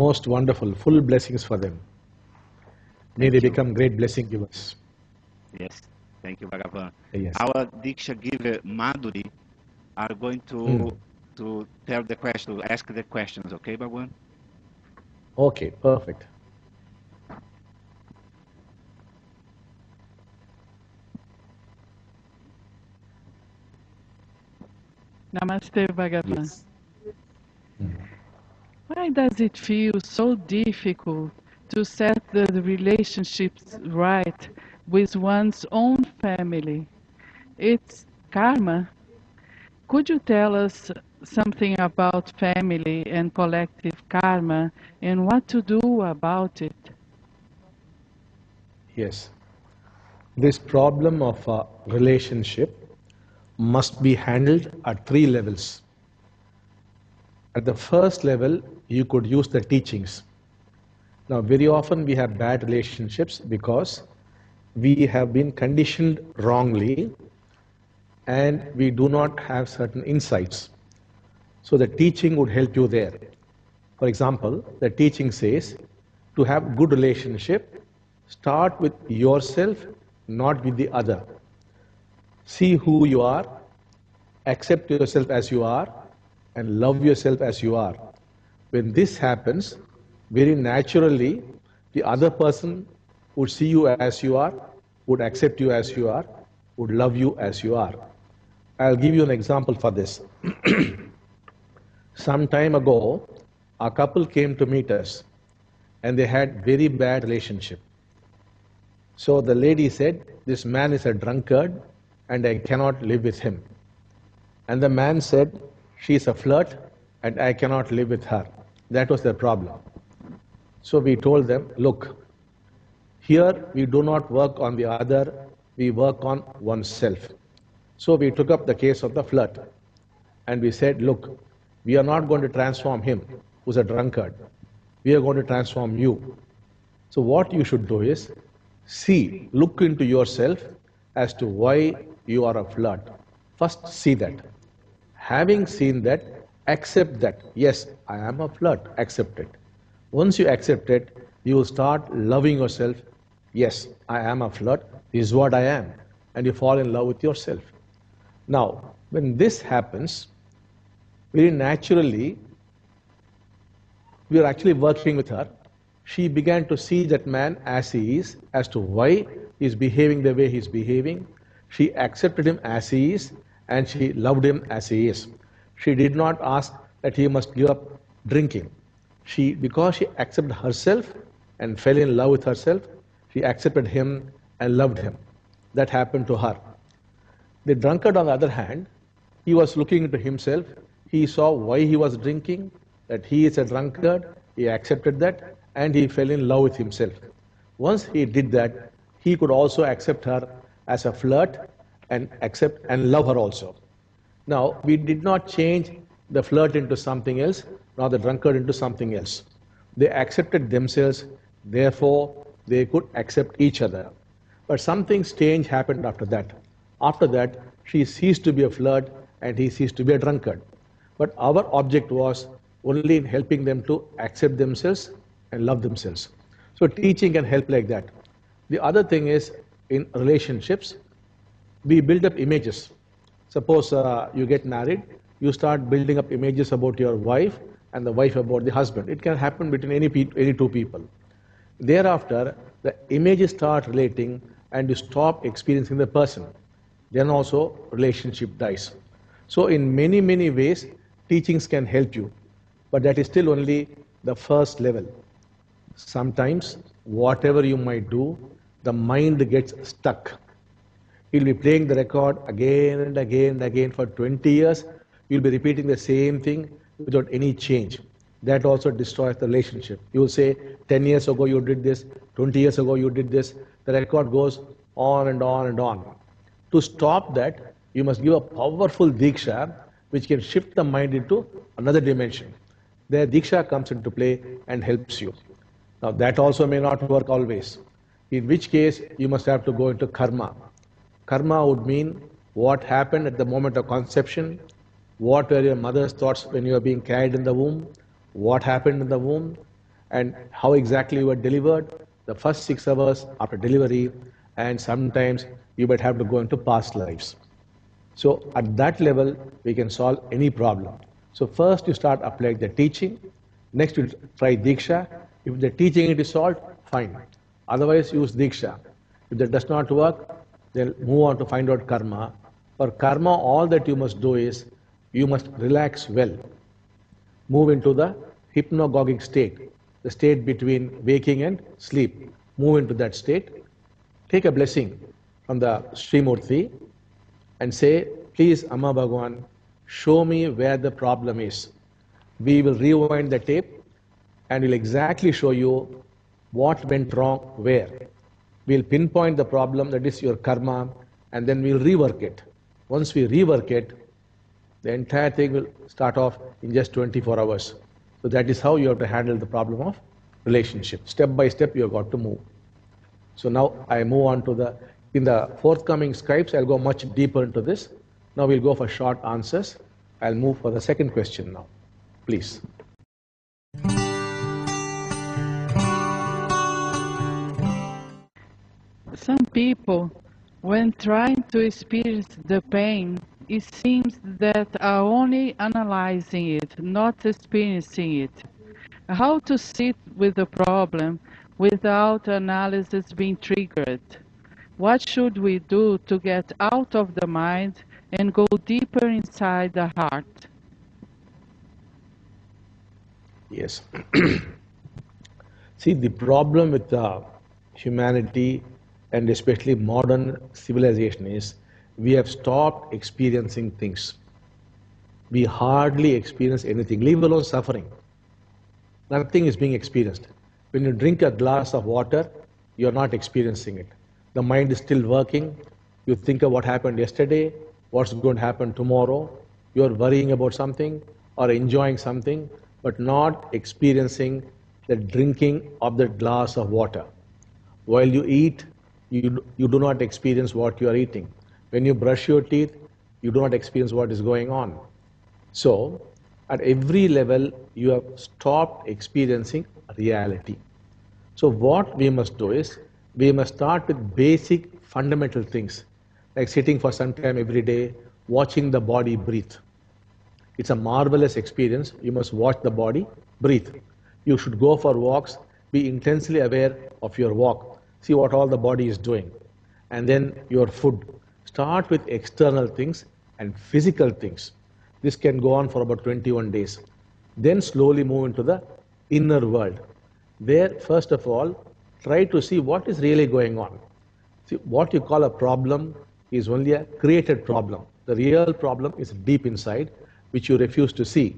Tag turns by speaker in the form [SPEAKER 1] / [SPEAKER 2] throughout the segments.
[SPEAKER 1] most wonderful, full blessings for them. May they become great blessing givers.
[SPEAKER 2] Yes, thank you, Bhagavan.
[SPEAKER 1] Yes.
[SPEAKER 2] Our Diksha giver, Madhuri, are going to
[SPEAKER 1] Hmm.
[SPEAKER 2] to tell the question, to ask the questions, okay, Bhagavan?
[SPEAKER 1] Okay, perfect.
[SPEAKER 3] Namaste, Bhagavan. Why does it feel so difficult to set the relationships right with one's own family? It's karma. Could you tell us something about family and collective karma and what to do about it?
[SPEAKER 1] Yes. This problem of a relationship must be handled at three levels. At the first level, you could use the teachings. Now, very often we have bad relationships because we have been conditioned wrongly and we do not have certain insights. So, the teaching would help you there. For example, the teaching says to have good relationship, start with yourself, not with the other. See who you are, accept yourself as you are, and love yourself as you are. When this happens, very naturally, the other person would see you as you are, would accept you as you are, would love you as you are. I'll give you an example for this. Some time ago, a couple came to meet us and they had very bad relationship. So the lady said, This man is a drunkard and I cannot live with him. And the man said, She is a flirt and I cannot live with her. That was their problem. So we told them, Look, here we do not work on the other, we work on oneself. So we took up the case of the flirt and we said, Look, we are not going to transform him who's a drunkard. We are going to transform you. So what you should do is see, look into yourself as to why you are a flirt. First, see that. Having seen that, accept that. Yes, I am a flirt. Accept it. Once you accept it, you will start loving yourself. Yes, I am a flirt. This is what I am. And you fall in love with yourself. Now, when this happens, very naturally, we are actually working with her. She began to see that man as he is, as to why he is behaving the way he is behaving. She accepted him as he is, and she loved him as he is. She did not ask that he must give up drinking. She, because she accepted herself and fell in love with herself, she accepted him and loved him. That happened to her. The drunkard, on the other hand, he was looking into himself. He saw why he was drinking, that he is a drunkard. He accepted that and he fell in love with himself. Once he did that, he could also accept her as a flirt and accept and love her also. Now, we did not change the flirt into something else, nor the drunkard into something else. They accepted themselves, therefore, they could accept each other. But something strange happened after that. After that, she ceased to be a flirt and he ceased to be a drunkard. But our object was only in helping them to accept themselves and love themselves. So teaching can help like that. The other thing is in relationships, we build up images. Suppose uh, you get married, you start building up images about your wife and the wife about the husband. It can happen between any, any two people. Thereafter, the images start relating and you stop experiencing the person. Then also relationship dies. So in many, many ways, teachings can help you. But that is still only the first level. Sometimes, whatever you might do, the mind gets stuck. You'll be playing the record again and again and again for 20 years. You'll be repeating the same thing without any change. That also destroys the relationship. You will say, 10 years ago you did this, 20 years ago you did this. The record goes on and on and on. To stop that, you must give a powerful diksha which can shift the mind into another dimension. There, diksha comes into play and helps you. Now, that also may not work always, in which case you must have to go into karma. Karma would mean what happened at the moment of conception, what were your mother's thoughts when you were being carried in the womb, what happened in the womb, and how exactly you were delivered, the first six hours after delivery, and sometimes you might have to go into past lives. So at that level, we can solve any problem. So first you start applying the teaching, next you try Diksha. If the teaching it is solved, fine. Otherwise use Diksha. If that does not work, then move on to find out karma. For karma, all that you must do is you must relax well. Move into the hypnagogic state, the state between waking and sleep. Move into that state. Take a blessing from the Srimurti and say, please, Amma Bhagwan, show me where the problem is. We will rewind the tape and will exactly show you what went wrong where. We'll pinpoint the problem, that is your karma, and then we'll rework it. Once we rework it, the entire thing will start off in just 24 hours. So that is how you have to handle the problem of relationship. Step by step, you have got to move. So now I move on to the, in the forthcoming Skypes, I'll go much deeper into this. Now we'll go for short answers. I'll move for the second question now. Please.
[SPEAKER 3] Some people, when trying to experience the pain, it seems that are only analyzing it, not experiencing it. How to sit with the problem without analysis being triggered? What should we do to get out of the mind and go deeper inside the heart?
[SPEAKER 1] Yes. See, the problem with uh, humanity and especially modern civilization is we have stopped experiencing things. We hardly experience anything, leave alone suffering. Nothing is being experienced. When you drink a glass of water, you're not experiencing it. The mind is still working. You think of what happened yesterday, what's going to happen tomorrow. You're worrying about something or enjoying something, but not experiencing the drinking of that glass of water. While you eat, you, you do not experience what you are eating. When you brush your teeth, you do not experience what is going on. So, at every level, you have stopped experiencing reality. So, what we must do is, we must start with basic fundamental things, like sitting for some time every day, watching the body breathe. It's a marvelous experience. You must watch the body breathe. You should go for walks, be intensely aware of your walk, see what all the body is doing. And then your food. Start with external things and physical things. This can go on for about 21 days. Then slowly move into the inner world. There, first of all, try to see what is really going on. See, what you call a problem is only a created problem. The real problem is deep inside, which you refuse to see.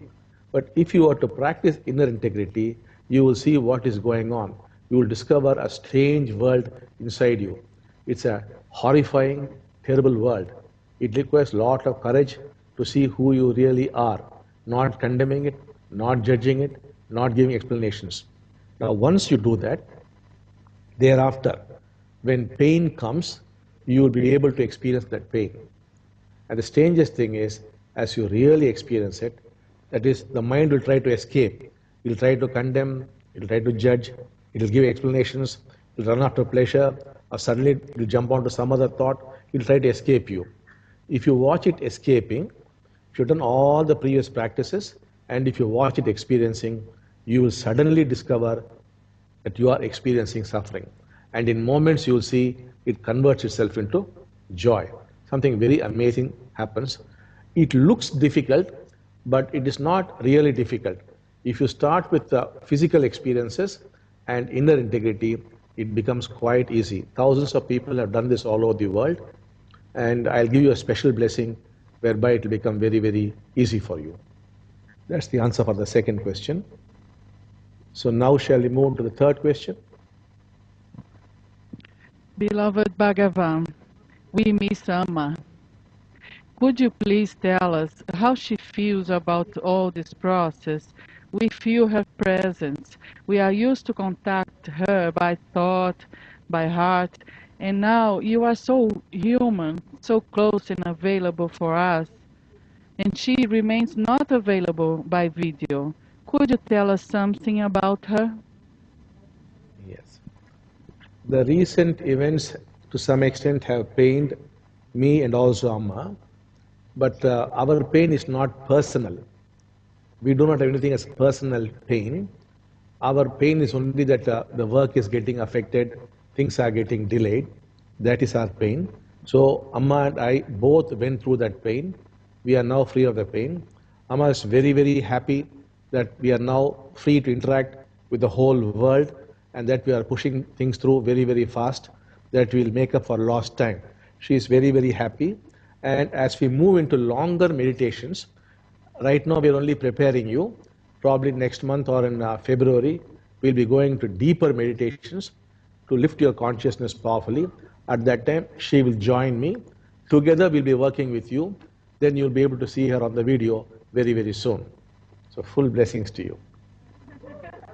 [SPEAKER 1] But if you are to practice inner integrity, you will see what is going on. You will discover a strange world inside you. It's a horrifying, terrible world. It requires a lot of courage to see who you really are, not condemning it, not judging it, not giving explanations. Now, once you do that, thereafter, when pain comes, you will be able to experience that pain. And the strangest thing is, as you really experience it, that is, the mind will try to escape. It will try to condemn, it will try to judge, it will give explanations, it will run after pleasure, or suddenly it will jump onto some other thought, it will try to escape you. If you watch it escaping, if you've done all the previous practices, and if you watch it experiencing, you will suddenly discover that you are experiencing suffering. And in moments, you will see it converts itself into joy. Something very amazing happens. It looks difficult, but it is not really difficult. If you start with the physical experiences and inner integrity, it becomes quite easy. Thousands of people have done this all over the world, and I'll give you a special blessing whereby it will become very, very easy for you. That's the answer for the second question. So now shall we move to the third question?
[SPEAKER 3] Beloved Bhagavan, we miss Amma. Could you please tell us how she feels about all this process? We feel her presence. We are used to contact her by thought, by heart, and now you are so human, so close and available for us. And she remains not available by video. Could you tell us something about her? Yes.
[SPEAKER 1] The recent events, to some extent, have pained me and also Amma, but uh, our pain is not personal. We do not have anything as personal pain. Our pain is only that uh, the work is getting affected, things are getting delayed. That is our pain. So Amma and I both went through that pain. We are now free of the pain. Amma is very, very happy that we are now free to interact with the whole world and that we are pushing things through very, very fast, that we will make up for lost time. She is very, very happy. And as we move into longer meditations, right now we are only preparing you. Probably next month or in uh, February, we'll be going to deeper meditations to lift your consciousness powerfully. At that time, she will join me. Together, we'll be working with you. Then you'll be able to see her on the video very, very soon. So, full blessings to you.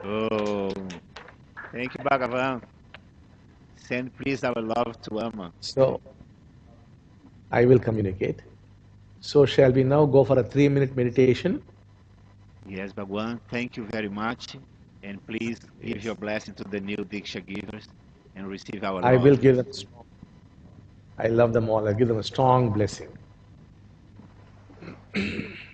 [SPEAKER 2] Oh, thank you, Bhagavan. Send please our love to Amma.
[SPEAKER 1] So, I will communicate. So, shall we now go for a three minute meditation?
[SPEAKER 2] Yes, Bhagwan, thank you very much. And please give your blessing to the new Diksha givers and receive our
[SPEAKER 1] I
[SPEAKER 2] love.
[SPEAKER 1] will give them. I love them all. I give them a strong blessing.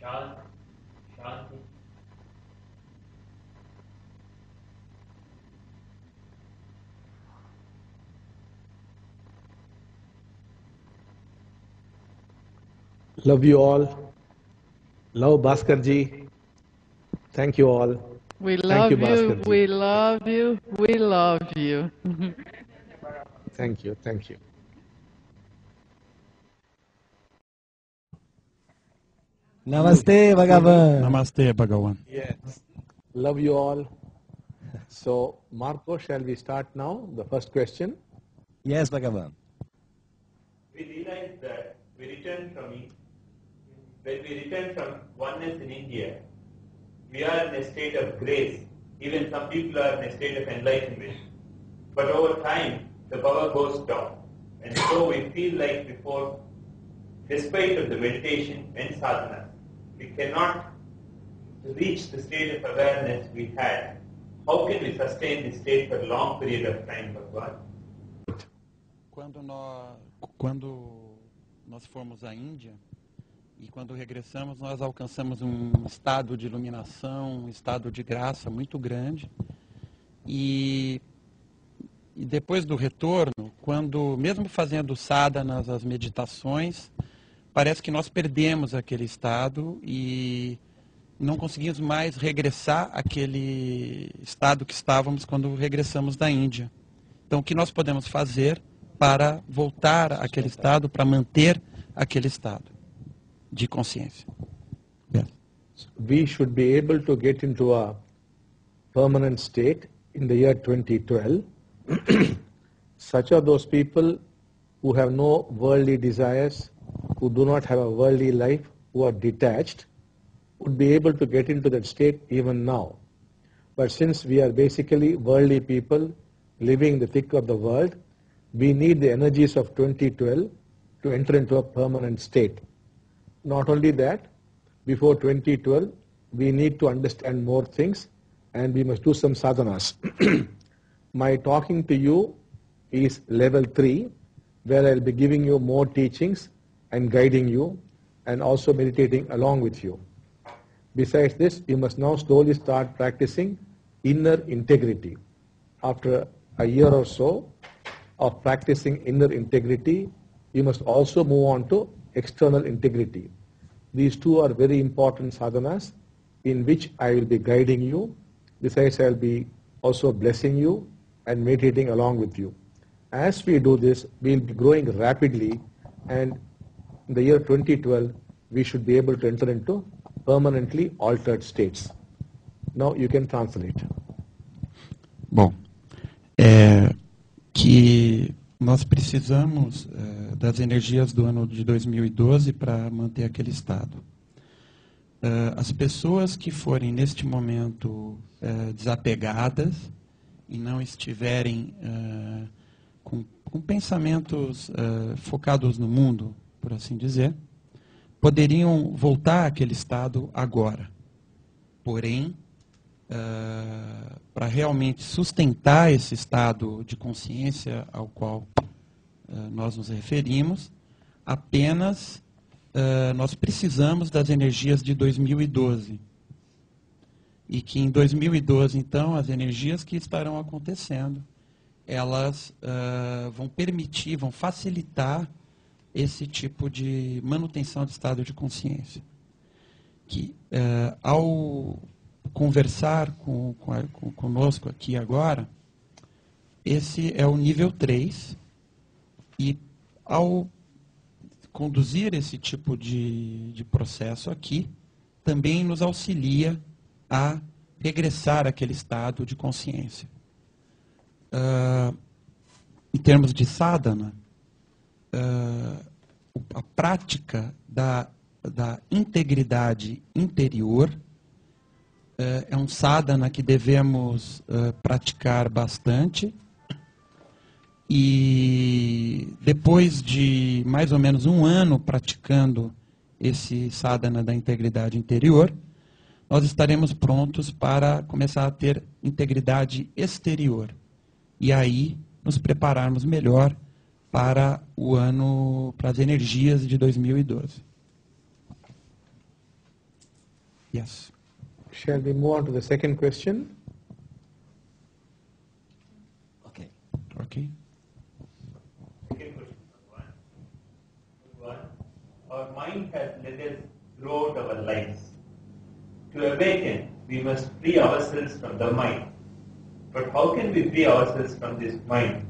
[SPEAKER 4] Shanti Shanti
[SPEAKER 1] Love you all. Love Bhaskar ji. Thank you all.
[SPEAKER 3] We
[SPEAKER 1] Thank
[SPEAKER 3] love
[SPEAKER 1] you,
[SPEAKER 3] you,
[SPEAKER 1] Bhaskar ji.
[SPEAKER 3] we love you, we love you.
[SPEAKER 1] Thank you. Thank you.
[SPEAKER 5] Namaste, Bhagavan.
[SPEAKER 6] Namaste, Bhagavan.
[SPEAKER 1] Yes. Love you all. So, Marco, shall we start now? The first question.
[SPEAKER 5] Yes, Bhagavan.
[SPEAKER 4] We realize that we return from it. When we return from oneness in India, we are in a state of grace. Even some people are in a state of enlightenment. But over time, the power goes down. And so we feel like before, despite of the meditation and sadhana, we cannot reach the state of awareness we had, how can we sustain this state for a long period of time, Bhagwan?
[SPEAKER 6] Quando nós, quando nós fomos à Índia e quando regressamos, nós alcançamos um estado de iluminação, um estado de graça muito grande. E, e depois do retorno, quando, mesmo fazendo sadhanas, as meditações, parece que nós perdemos aquele estado e não conseguimos mais regressar àquele estado que estávamos quando regressamos da Índia. Então, o que nós podemos fazer para voltar àquele estado, para manter aquele estado de consciência? Yes.
[SPEAKER 1] We should be able to get into a permanent state in the year 2012. Such are those people who have no worldly desires, who do not have a worldly life, who are detached, would be able to get into that state even now. But since we are basically worldly people living in the thick of the world, we need the energies of 2012 to enter into a permanent state. Not only that, before 2012, we need to understand more things and we must do some sadhanas. My talking to you is level 3, where I'll be giving you more teachings and guiding you and also meditating along with you. Besides this, you must now slowly start practicing inner integrity. After a year or so of practicing inner integrity, you must also move on to external integrity. These two are very important sadhanas in which I will be guiding you. Besides, I will be also blessing you and meditating along with you. As we do this, we will be growing rapidly and in the year 2012, we should be able to enter into permanently altered states. Now you can translate.
[SPEAKER 6] Bom, é que nós precisamos é, das energias do ano de 2012 para manter aquele estado. É, as pessoas que forem neste momento é, desapegadas e não estiverem é, com, com, pensamentos é, focados no mundo, por assim dizer, poderiam voltar àquele estado agora. Porém, uh, para realmente sustentar esse estado de consciência ao qual uh, nós nos referimos, apenas uh, nós precisamos das energias de 2012. E que em 2012, então, as energias que estarão acontecendo, elas vão permitir, vão facilitar esse tipo de manutenção de estado de consciência. Que uh, ao conversar com, com, com, conosco aqui agora, esse é o nível 3, e ao conduzir esse tipo de, de processo aqui, também nos auxilia a regressar àquele estado de consciência. Uh, em termos de sadhana, uh, a prática da, da integridade interior uh, é um sadhana que devemos uh, praticar bastante. E depois de mais ou menos um ano praticando esse sadhana da integridade interior, nós estaremos prontos para começar a ter integridade exterior. E aí nos prepararmos melhor para o ano, para as energias de 2012. Yes.
[SPEAKER 1] Shall we move on to the second question?
[SPEAKER 5] Okay.
[SPEAKER 6] Okay.
[SPEAKER 4] Our mind has led us throughout our lives. To awaken, we must free ourselves from the mind. But how can we free ourselves from this mind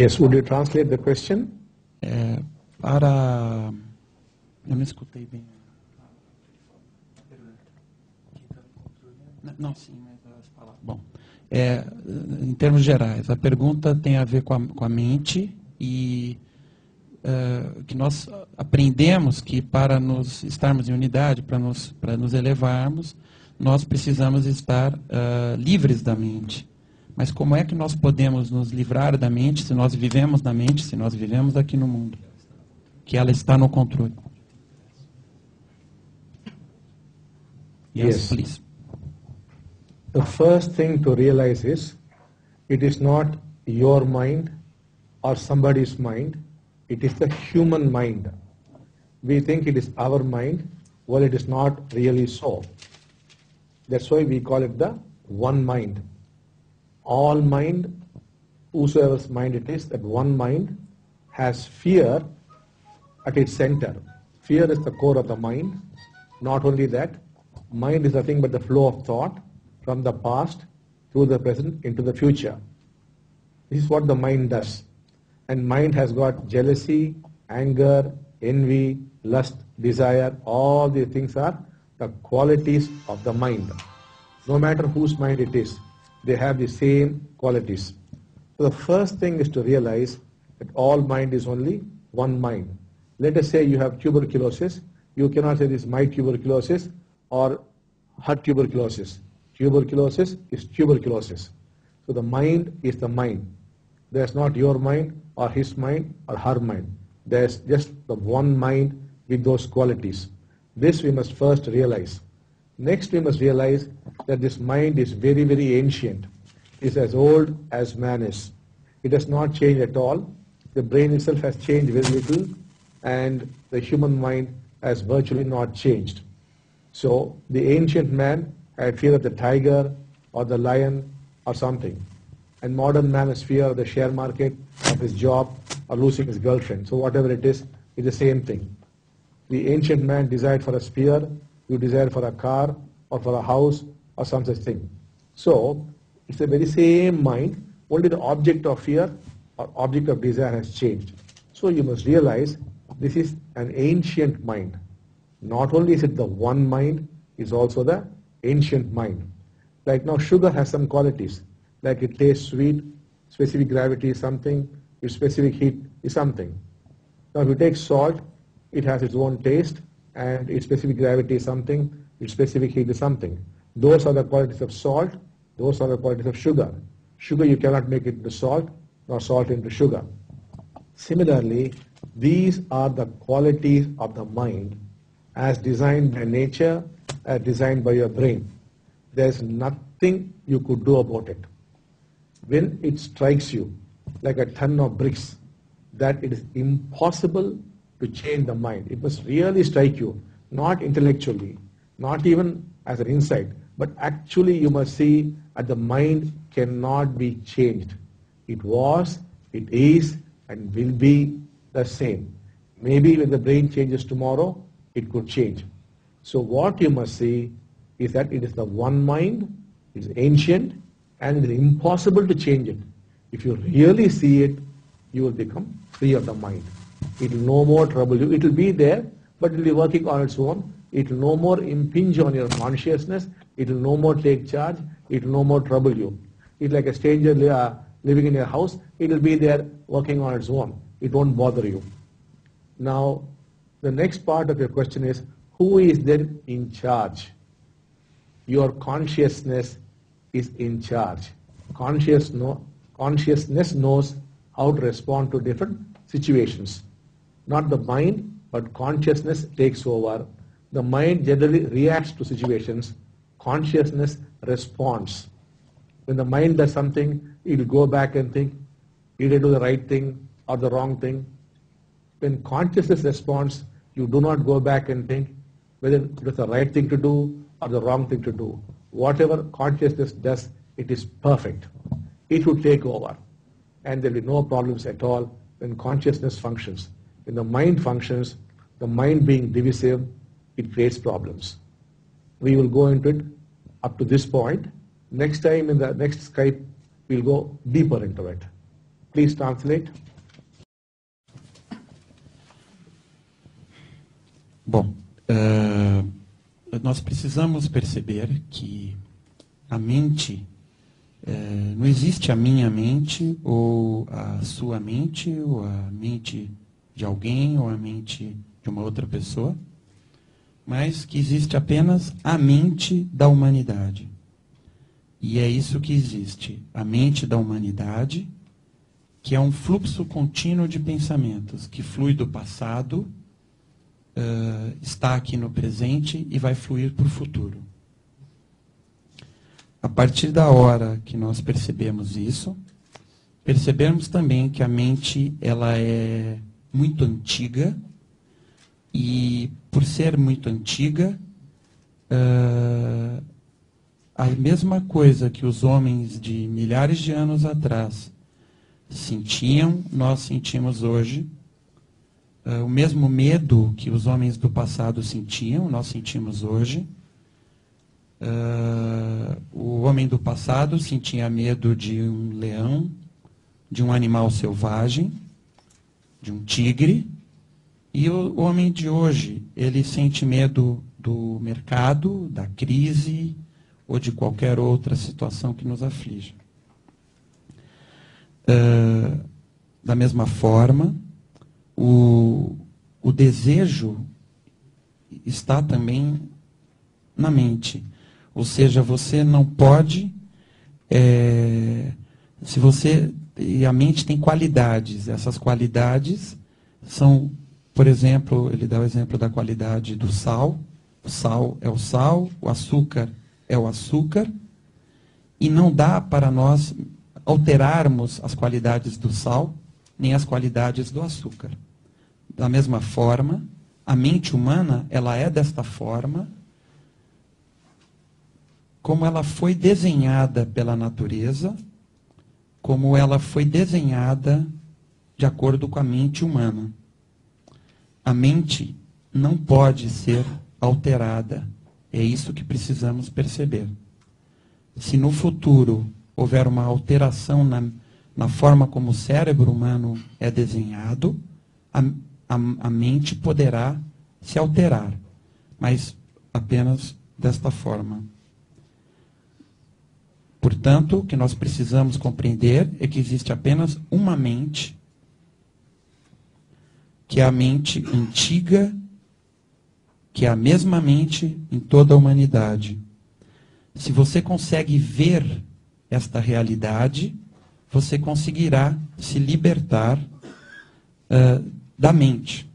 [SPEAKER 1] Yes, would you translate the question?
[SPEAKER 6] É, para. Eu não escutei bem. Não, não, sim, mas as palavras. Bom, é, em termos gerais, a pergunta tem a ver com a, com a mente e uh, que nós aprendemos que para nos estarmos em unidade, para nos, para nos elevarmos, nós precisamos estar uh, livres da mente. Mas como é que nós podemos nos livrar da mente se nós vivemos na mente, se nós vivemos aqui no mundo? Que ela está no controle. É yes,
[SPEAKER 1] yes.
[SPEAKER 6] please.
[SPEAKER 1] The first thing to realize is it is not your mind or somebody's mind, it is the human mind. We think it is our mind, well, it is not really so. That's why we call it the one mind. All mind, whosoever's mind it is, that one mind has fear at its center. Fear is the core of the mind. Not only that, mind is nothing but the flow of thought from the past through the present into the future. This is what the mind does. And mind has got jealousy, anger, envy, lust, desire. All these things are the qualities of the mind. No matter whose mind it is, they have the same qualities. So the first thing is to realize that all mind is only one mind. Let us say you have tuberculosis. You cannot say this is my tuberculosis or her tuberculosis. Tuberculosis is tuberculosis. So the mind is the mind. There's not your mind or his mind or her mind. There's just the one mind with those qualities. This we must first realize. Next we must realize that this mind is very, very ancient. It's as old as man is. It has not changed at all. The brain itself has changed very little and the human mind has virtually not changed. So the ancient man had fear of the tiger or the lion or something. And modern man has fear of the share market, of his job, or losing his girlfriend. So whatever it is, it's the same thing. The ancient man desired for a spear, you desire for a car, or for a house, or some such thing. So it's the very same mind, only the object of fear or object of desire has changed. So you must realize this is an ancient mind. Not only is it the one mind, it's also the ancient mind. Like now sugar has some qualities, like it tastes sweet, specific gravity is something, its specific heat is something. Now if you take salt, it has its own taste and its specific gravity is something, its specific heat is something. Those are the qualities of salt, those are the qualities of sugar. Sugar you cannot make it into salt, nor salt into sugar. Similarly, these are the qualities of the mind as designed by nature, as designed by your brain. There's nothing you could do about it. When it strikes you like a ton of bricks, that it is impossible to change the mind. It must really strike you, not intellectually, not even as an insight, but actually you must see that the mind cannot be changed. It was, it is, and will be the same. Maybe when the brain changes tomorrow, it could change. So what you must see is that it is the one mind, it is ancient, and it is impossible to change it. If you really see it, you will become free of the mind. It will no more trouble you. It will be there, but it will be working on its own. It will no more impinge on your consciousness. It will no more take charge. It will no more trouble you. It's like a stranger uh, living in your house. It will be there working on its own. It won't bother you. Now, the next part of your question is, who is then in charge? Your consciousness is in charge. Conscious consciousness knows how to respond to different situations. Not the mind, but consciousness takes over. The mind generally reacts to situations. Consciousness responds. When the mind does something, it will go back and think, did I do the right thing or the wrong thing? When consciousness responds, you do not go back and think whether it was the right thing to do or the wrong thing to do. Whatever consciousness does, it is perfect. It will take over. And there will be no problems at all when consciousness functions. When the mind functions, the mind being divisive, it creates problems. We will go into it up to this point. Next time in the next Skype, we'll go deeper into it. Please translate.
[SPEAKER 6] Bom, eh, nós precisamos perceber que a mente, eh, não existe a minha mente, ou a sua mente, ou a mente de alguém, ou a mente de uma outra pessoa, mas que existe apenas a mente da humanidade. E é isso que existe, a mente da humanidade, que é um fluxo contínuo de pensamentos que flui do passado, eh, está aqui no presente e vai fluir para o futuro. a partir da hora que nós percebemos isso, percebemos também que a mente ela é muito antiga e por ser muito antiga, uh, a mesma coisa que os homens de milhares de anos atrás sentiam, nós sentimos hoje. Uh, o mesmo medo que os homens do passado sentiam, nós sentimos hoje. Uh, o homem do passado sentia medo de um leão, de um animal selvagem, de um tigre. E o homem de hoje, ele sente medo do mercado, da crise, ou de qualquer outra situação que nos aflige. Uh, da mesma forma, o, o desejo está também na mente. Ou seja, você não pode. É, se você. E a mente tem qualidades. Essas qualidades são, por exemplo, ele dá o exemplo da qualidade do sal. O sal é o sal, o açúcar é o açúcar, e não dá para nós alterarmos as qualidades do sal, nem as qualidades do açúcar. Da mesma forma, a mente humana, ela é desta forma, como ela foi desenhada pela natureza, como ela foi desenhada de acordo com a mente humana. A mente não pode ser alterada é isso que precisamos perceber. Se no futuro houver uma alteração na, na forma como o cérebro humano é desenhado, a, a, a mente poderá se alterar, mas apenas desta forma. Portanto, o que nós precisamos compreender é que existe apenas uma mente, que é a mente antiga que é a mesma mente em toda a humanidade. Se você consegue ver esta realidade, você conseguirá se libertar uh, da mente.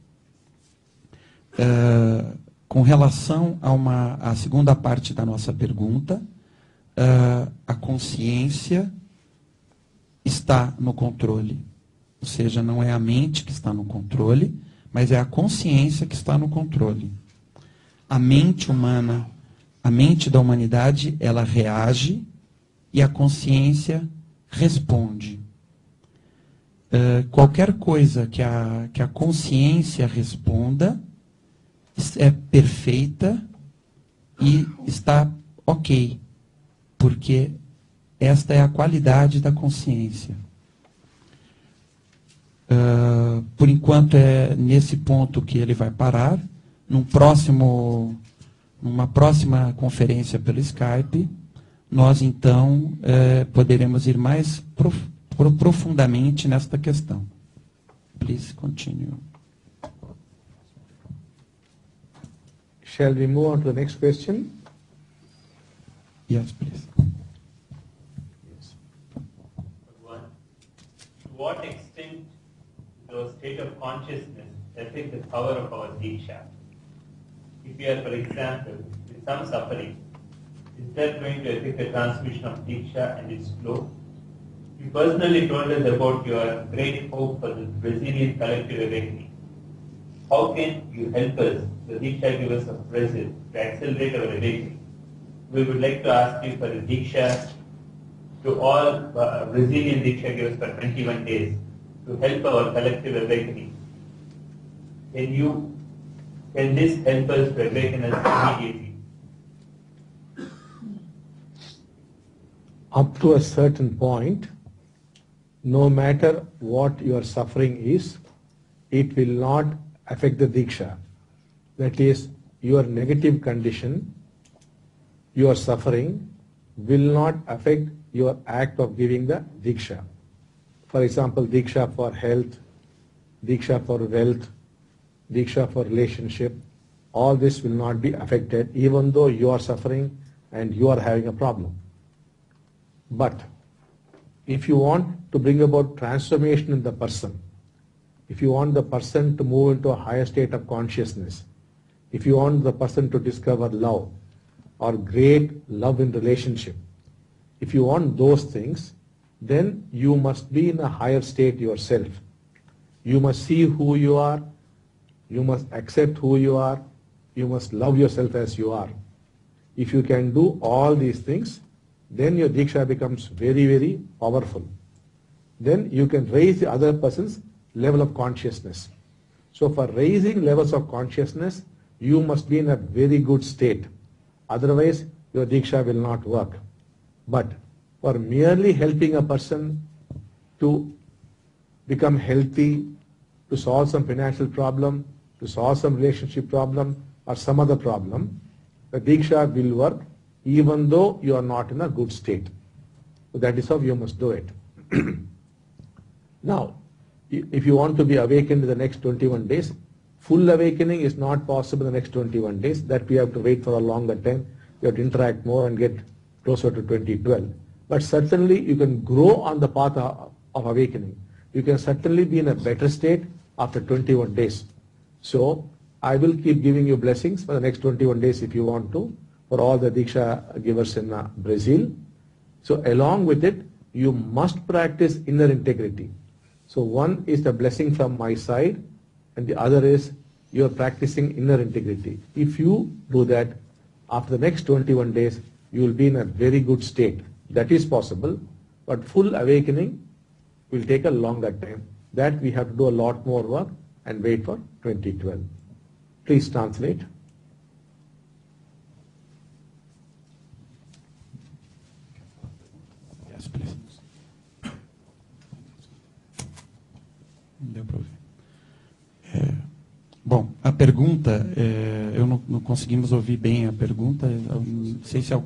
[SPEAKER 6] Uh, com relação a uma a segunda parte da nossa pergunta, uh, a consciência está no controle. Ou seja, não é a mente que está no controle, mas é a consciência que está no controle a mente humana, a mente da humanidade, ela reage e a consciência responde. Uh, qualquer coisa que a, que a consciência responda é perfeita e está ok, porque esta é a qualidade da consciência. Uh, por enquanto é nesse ponto que ele vai parar num próximo, numa próxima conferência pelo Skype, nós então é, poderemos ir mais prof, profundamente nesta questão. Please continue.
[SPEAKER 1] Shall we move on to the next question?
[SPEAKER 6] Yes, please. Yes. One.
[SPEAKER 4] To what extent the state of consciousness affect the power of our Diksha? if we are, for example, with some suffering, is that going to affect the transmission of Diksha and its flow? You personally told us about your great hope for the Brazilian collective awakening. How can you help us, the Diksha givers of Brazil, to accelerate our awakening? We would like to ask you for a Diksha to all uh, Brazilian Diksha givers for 21 days to help our collective awakening. Can you can this help us to awaken us immediately?
[SPEAKER 1] Up to a certain point, no matter what your suffering is, it will not affect the Diksha. That is, your negative condition, your suffering, will not affect your act of giving the Diksha. For example, Diksha for health, Diksha for wealth, Diksha for relationship, all this will not be affected even though you are suffering and you are having a problem. But if you want to bring about transformation in the person, if you want the person to move into a higher state of consciousness, if you want the person to discover love or great love in relationship, if you want those things, then you must be in a higher state yourself. You must see who you are, you must accept who you are, you must love yourself as you are. If you can do all these things, then your Diksha becomes very, very powerful. Then you can raise the other person's level of consciousness. So for raising levels of consciousness, you must be in a very good state. Otherwise, your Diksha will not work. But for merely helping a person to become healthy, to solve some financial problem, to solve some relationship problem, or some other problem, the Diksha will work even though you are not in a good state. So that is how you must do it. now, if you want to be awakened in the next 21 days, full awakening is not possible in the next 21 days. That we have to wait for a longer time. You have to interact more and get closer to 2012. But certainly you can grow on the path of awakening. You can certainly be in a better state after 21 days. So I will keep giving you blessings for the next 21 days if you want to, for all the Diksha givers in uh, Brazil. So along with it, you must practice inner integrity. So one is the blessing from my side, and the other is you are practicing inner integrity. If you do that, after the next 21 days, you will be in a very good state. That is possible, but full awakening will take a longer time. That we have to do a lot more work and wait for 2012. Please translate.
[SPEAKER 6] Yes, please. Não deu para ouvir. É, bom, a pergunta, é, eu não, não conseguimos ouvir bem a pergunta. não, sei se, não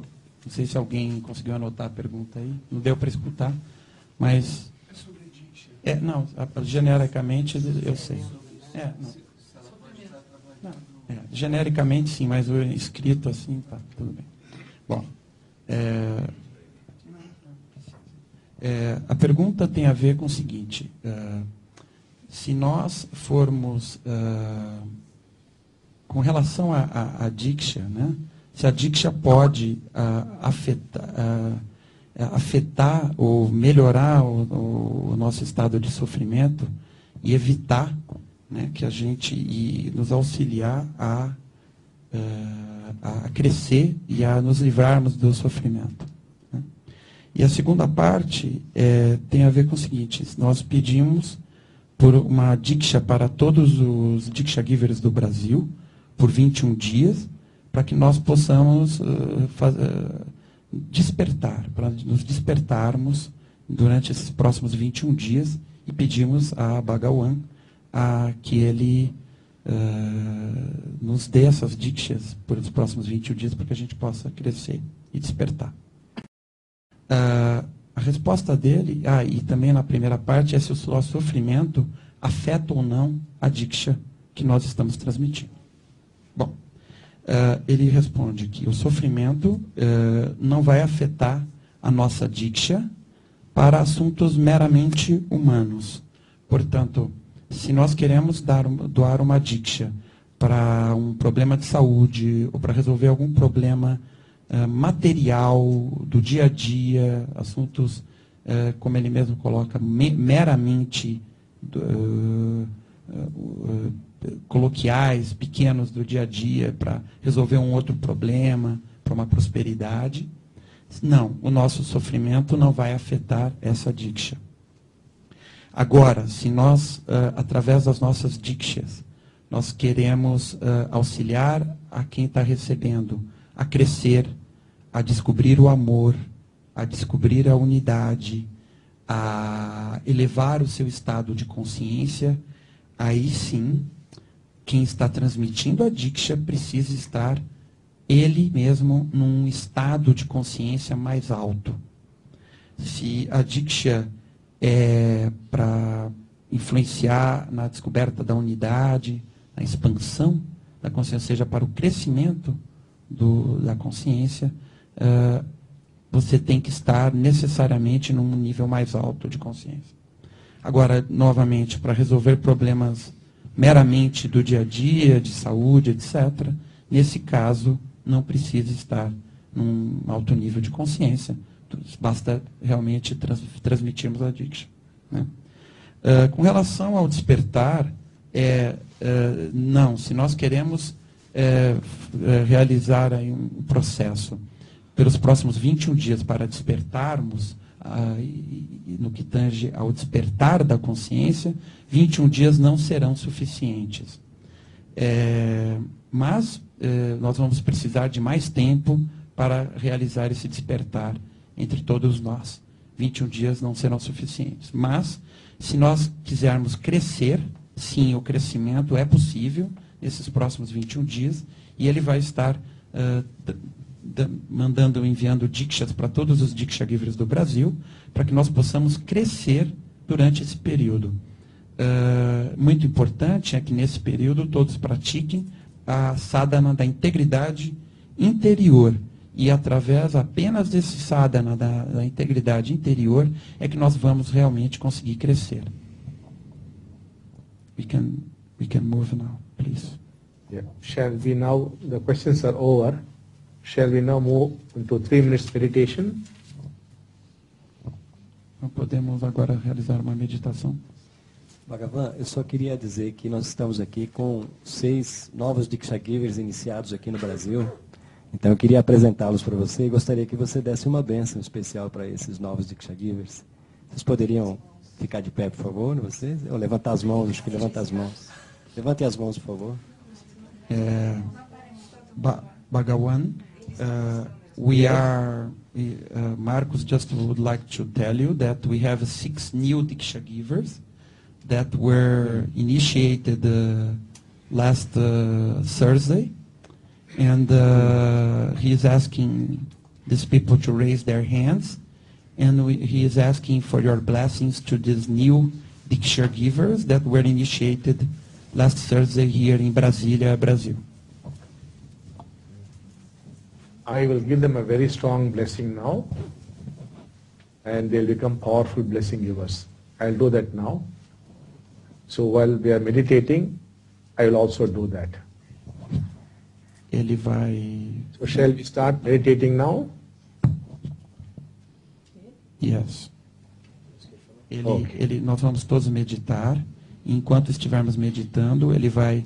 [SPEAKER 6] sei se alguém conseguiu anotar a pergunta aí. Não deu para escutar, mas. É, não, a- genericamente eu sei. É, não. Não, é, genericamente sim, mas o escrito assim, tá, tudo bem. Bom, é, é, a pergunta tem a ver com o seguinte: é, se nós formos é, com relação à Diksha, né? se a Diksha pode ah, afetar, ah, eh, afetar ou melhorar o, o- nosso estado de sofrimento e evitar né, que a gente e nos auxiliar a, eh, a crescer e a nos livrarmos do sofrimento. né? E a segunda parte eh, tem a ver com o seguinte: nós pedimos por uma Diksha para todos os Diksha Givers do Brasil, por 21 dias, para que nós possamos eh, faz- eh, despertar, para nos despertarmos durante esses próximos 21 dias e pedimos a Bhagawan a que ele eh, nos dê essas dikshas por os próximos 21 dias para que a gente possa crescer e despertar. Ah, a resposta dele, ah, e também na primeira parte, é se o nosso sofrimento afeta ou não a diksha que nós estamos transmitindo. Bom, ah, ele responde que o sofrimento ah, não vai afetar a nossa diksha para assuntos meramente humanos. Portanto, se nós queremos dar, doar uma diksha para um problema de saúde ou para resolver algum problema eh, material do dia a dia, assuntos, eh, como ele mesmo coloca, me- meramente eh, coloquiais, pequenos do dia a dia, para resolver um outro problema, para uma prosperidade. Não, o nosso sofrimento não vai afetar essa diksha. Agora, se nós, através das nossas dikshas, nós queremos auxiliar a quem está recebendo a crescer, a descobrir o amor, a descobrir a unidade, a elevar o seu estado de consciência, aí sim, quem está transmitindo a diksha precisa estar ele mesmo num estado de consciência mais alto. Se a diksha é para influenciar na descoberta da unidade, na expansão da consciência, seja para o crescimento do- da consciência, ah, você tem que estar necessariamente num nível mais alto de consciência. Agora, novamente, para resolver problemas meramente do dia a dia, de saúde, etc., nesse caso, não precisa estar num alto nível de consciência, basta realmente trans, transmitirmos a Diksha. Né? Uh, com relação ao despertar, é, uh, não, se nós queremos é, realizar aí um processo pelos próximos 21 dias para despertarmos, ah, e, e no que tange ao despertar da consciência, 21 dias não serão suficientes. É, mas é, nós vamos precisar de mais tempo para realizar esse despertar entre todos nós. 21 dias não serão suficientes. Mas, se nós quisermos crescer, sim, o crescimento é possível nesses próximos 21 dias, e ele vai estar uh, mandando, enviando dikshas para todos os diksha givers do Brasil, para que nós possamos crescer durante esse período. Uh, muito importante é que nesse período todos pratiquem a sadhana da integridade interior. E através apenas desse sadhana da, da integridade interior é que nós vamos realmente conseguir crescer. We can, we can move now, please.
[SPEAKER 1] Yeah. Shall we now, the questions are over. Shall we now move into three minutes meditation?
[SPEAKER 6] Então, podemos agora realizar uma meditação.
[SPEAKER 5] Bhagavan, eu só queria dizer que nós estamos aqui com seis novos Diksha Givers iniciados aqui no Brasil. Então eu queria apresentá-los para você e gostaria que você desse uma bênção especial para esses novos Diksha Givers. Vocês poderiam ficar de pé, por favor, vocês? Ou levantar as mãos, acho que levantar as mãos. Levantem as mãos, por favor.
[SPEAKER 6] É, ba Bhagawan, uh, we are, uh, Marcos just would like to tell you that we have six new Diksha Givers. that were initiated uh, last uh, Thursday. And uh, he is asking these people to raise their hands. And we, he is asking for your blessings to these new Diksha givers that were initiated last Thursday here in Brasilia, Brazil.
[SPEAKER 1] I will give them a very strong blessing now, and they'll become powerful blessing givers. I'll do that now. So while we are meditating, I will also do that.
[SPEAKER 6] Ele vai.
[SPEAKER 1] So shall we start meditating now?
[SPEAKER 6] Yes. Ele, okay. ele, nós vamos todos meditar. Enquanto estivermos meditando, ele vai,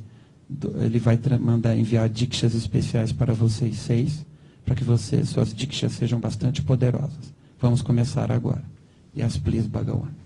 [SPEAKER 6] ele vai mandar enviar dicas especiais para vocês seis, para que vocês, suas dicas sejam bastante poderosas. Vamos começar agora. Yes, please, Bhagawan.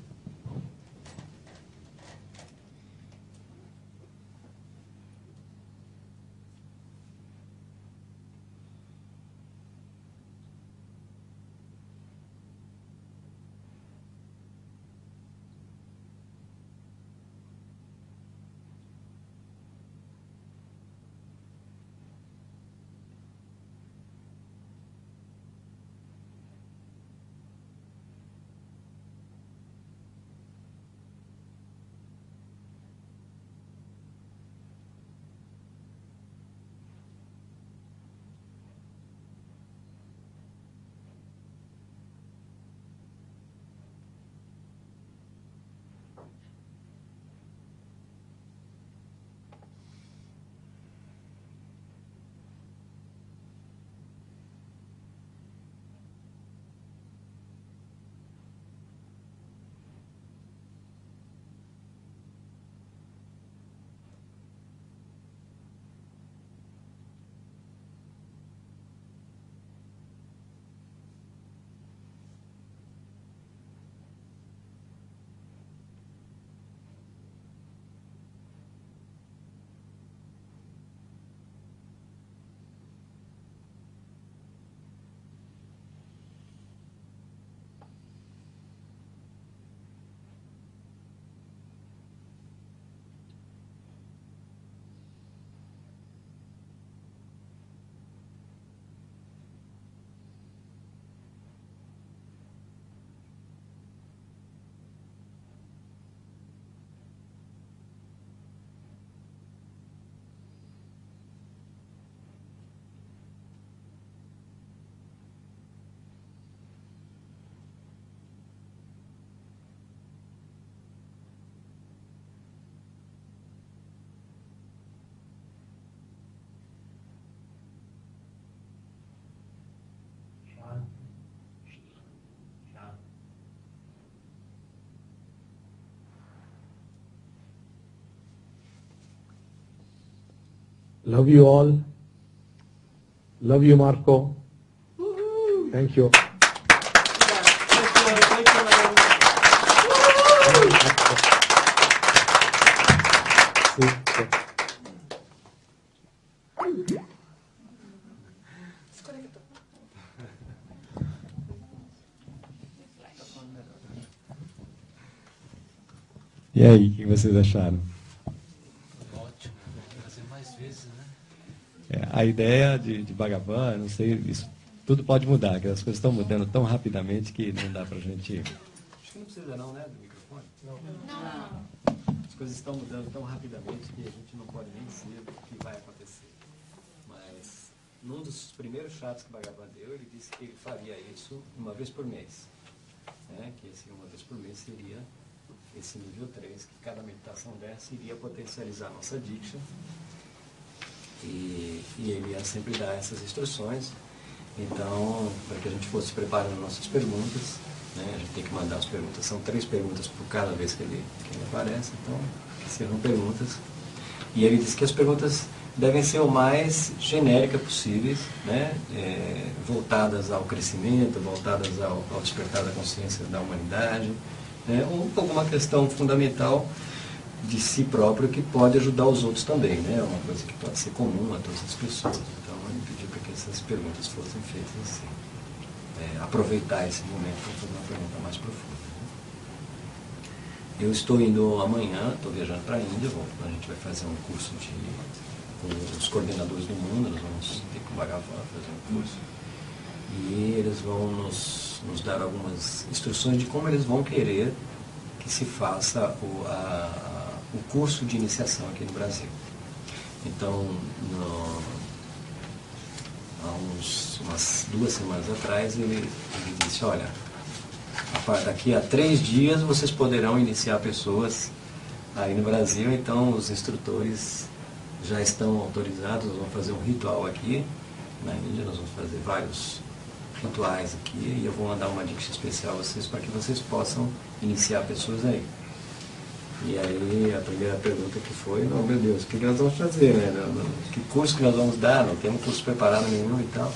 [SPEAKER 1] Love you all. Love you, Marco. Thank you. Sí, sí.
[SPEAKER 5] E aí, o que vocês acharam? A ideia de, de Bhagavan, não sei, isso tudo pode mudar, que as coisas estão mudando tão rapidamente que não dá pra gente. Acho que não precisa não, né, do microfone? Não. As coisas estão mudando tão rapidamente que a gente não pode nem dizer o que vai acontecer. Mas num dos primeiros chats que Bhagavan deu, ele disse que ele faria isso uma vez por mês. Né? Que esse uma vez por mês seria esse nível 3, que cada meditação dessa iria potencializar a nossa diksha. E, e ele ia sempre dar essas instruções. Então, para que a gente fosse preparando nossas perguntas, né, a gente tem que mandar as perguntas. São três perguntas por cada vez que ele, que ele aparece, então, sejam perguntas. E ele disse que as perguntas devem ser o mais genéricas possíveis, né, é, voltadas ao crescimento, voltadas ao, ao despertar da consciência da humanidade, né, ou alguma questão fundamental de si próprio que pode ajudar os outros também, né? É uma coisa que pode ser comum a todas as pessoas. Então, ele pediu para que essas perguntas fossem feitas assim. É, aproveitar esse momento para fazer uma pergunta mais profunda. Né? Eu estou indo amanhã, estou viajando para a Índia, vou, a gente vai fazer um curso de, com os coordenadores do mundo, nós vamos ter com o Bhagavan fazer um curso. E eles vão nos, nos dar algumas instruções de como eles vão querer que se faça o, a, o curso de iniciação aqui no Brasil. Então, no, há uns, umas duas semanas atrás, ele, ele disse, olha, daqui a três dias vocês poderão iniciar pessoas aí no Brasil, então os instrutores já estão autorizados, vamos fazer um ritual aqui na Índia, nós vamos fazer vários rituais aqui e eu vou mandar uma dica especial a vocês para que vocês possam iniciar pessoas aí. E aí a primeira pergunta que foi, não, meu Deus, o que nós vamos fazer, né? Que curso que nós vamos dar? Não temos curso preparado nenhum e tal.